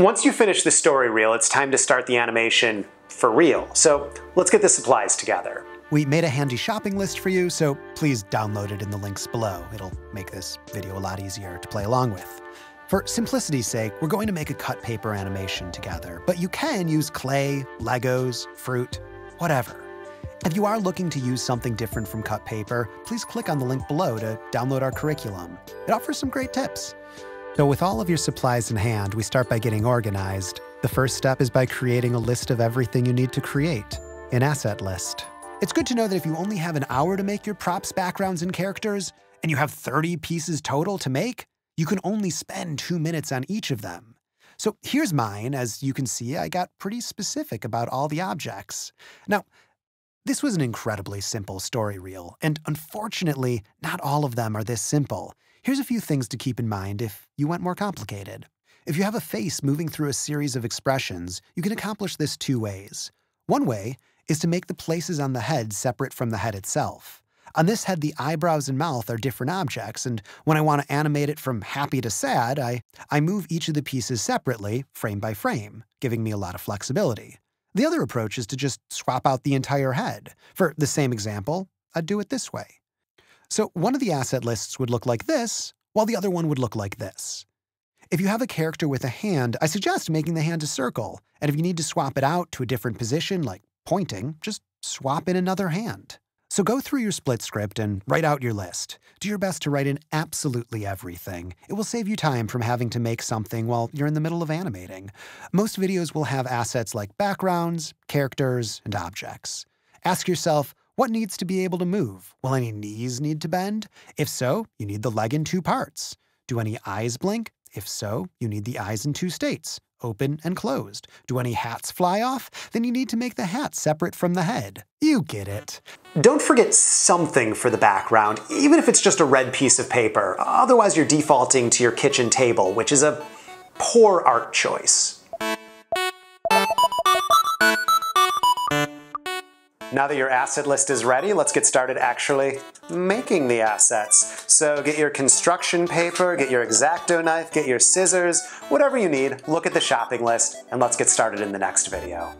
Once you finish the story reel, it's time to start the animation for real. So let's get the supplies together. We made a handy shopping list for you, so please download it in the links below. It'll make this video a lot easier to play along with. For simplicity's sake, we're going to make a cut paper animation together, but you can use clay, Legos, fruit, whatever. If you are looking to use something different from cut paper, please click on the link below to download our curriculum. It offers some great tips. So with all of your supplies in hand, we start by getting organized. The first step is by creating a list of everything you need to create, an asset list. It's good to know that if you only have an hour to make your props, backgrounds, and characters, and you have 30 pieces total to make, you can only spend two minutes on each of them. So here's mine. As you can see, I got pretty specific about all the objects. Now, this was an incredibly simple story reel, and unfortunately, not all of them are this simple. Here's a few things to keep in mind if you went more complicated. If you have a face moving through a series of expressions, you can accomplish this two ways. One way is to make the places on the head separate from the head itself. On this head, the eyebrows and mouth are different objects, and when I want to animate it from happy to sad, I, I move each of the pieces separately, frame by frame, giving me a lot of flexibility. The other approach is to just swap out the entire head. For the same example, I'd do it this way. So one of the asset lists would look like this, while the other one would look like this. If you have a character with a hand, I suggest making the hand a circle, and if you need to swap it out to a different position, like pointing, just swap in another hand. So go through your split script and write out your list. Do your best to write in absolutely everything. It will save you time from having to make something while you're in the middle of animating. Most videos will have assets like backgrounds, characters, and objects. Ask yourself, what needs to be able to move? Will any knees need to bend? If so, you need the leg in two parts. Do any eyes blink? If so, you need the eyes in two states, open and closed. Do any hats fly off? Then you need to make the hat separate from the head. You get it. Don't forget something for the background, even if it's just a red piece of paper. Otherwise, you're defaulting to your kitchen table, which is a poor art choice. Now that your asset list is ready, let's get started actually making the assets. So get your construction paper, get your X-Acto knife, get your scissors, whatever you need, look at the shopping list, and let's get started in the next video.